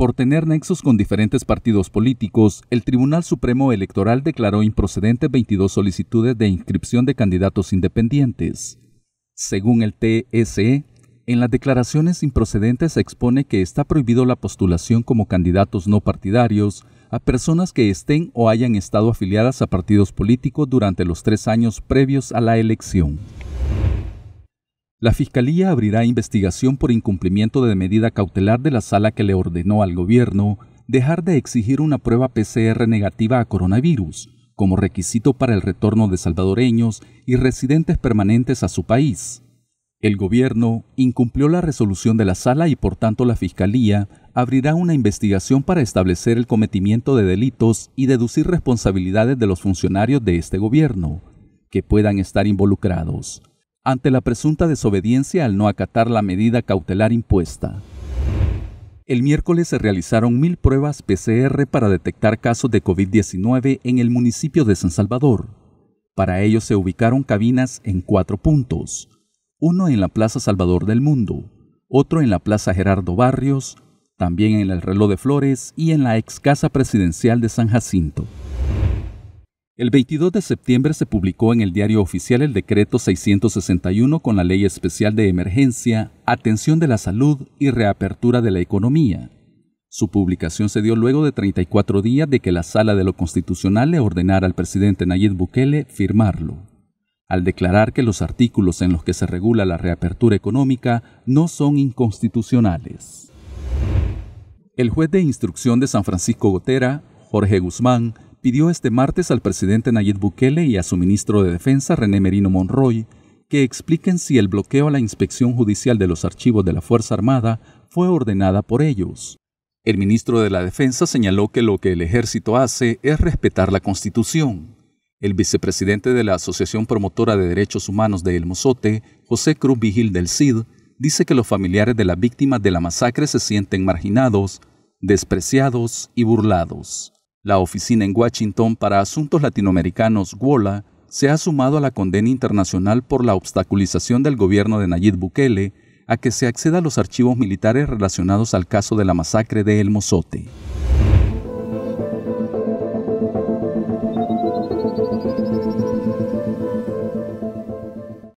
Por tener nexos con diferentes partidos políticos, el Tribunal Supremo Electoral declaró improcedentes 22 solicitudes de inscripción de candidatos independientes. Según el TSE, en las declaraciones improcedentes se expone que está prohibido la postulación como candidatos no partidarios a personas que estén o hayan estado afiliadas a partidos políticos durante los tres años previos a la elección. La Fiscalía abrirá investigación por incumplimiento de medida cautelar de la sala que le ordenó al gobierno dejar de exigir una prueba PCR negativa a coronavirus como requisito para el retorno de salvadoreños y residentes permanentes a su país. El gobierno incumplió la resolución de la sala y por tanto la Fiscalía abrirá una investigación para establecer el cometimiento de delitos y deducir responsabilidades de los funcionarios de este gobierno que puedan estar involucrados ante la presunta desobediencia al no acatar la medida cautelar impuesta. El miércoles se realizaron mil pruebas PCR para detectar casos de COVID-19 en el municipio de San Salvador. Para ello se ubicaron cabinas en cuatro puntos, uno en la Plaza Salvador del Mundo, otro en la Plaza Gerardo Barrios, también en el Reloj de Flores y en la ex Casa Presidencial de San Jacinto. El 22 de septiembre se publicó en el Diario Oficial el Decreto 661 con la Ley Especial de Emergencia, Atención de la Salud y Reapertura de la Economía. Su publicación se dio luego de 34 días de que la Sala de lo Constitucional le ordenara al presidente Nayib Bukele firmarlo, al declarar que los artículos en los que se regula la reapertura económica no son inconstitucionales. El juez de instrucción de San Francisco Gotera, Jorge Guzmán, pidió este martes al presidente Nayib Bukele y a su ministro de Defensa, René Merino Monroy, que expliquen si el bloqueo a la inspección judicial de los archivos de la Fuerza Armada fue ordenada por ellos. El ministro de la Defensa señaló que lo que el ejército hace es respetar la Constitución. El vicepresidente de la Asociación Promotora de Derechos Humanos de El Mozote, José Cruz Vigil del CID, dice que los familiares de las víctimas de la masacre se sienten marginados, despreciados y burlados. La Oficina en Washington para Asuntos Latinoamericanos, WOLA, se ha sumado a la condena internacional por la obstaculización del gobierno de Nayib Bukele a que se acceda a los archivos militares relacionados al caso de la masacre de El Mozote.